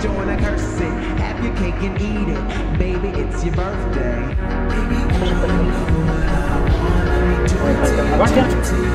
join a curse it. Have your cake and eat it. Baby, it's your birthday. Baby, what I wanna, wanna, want,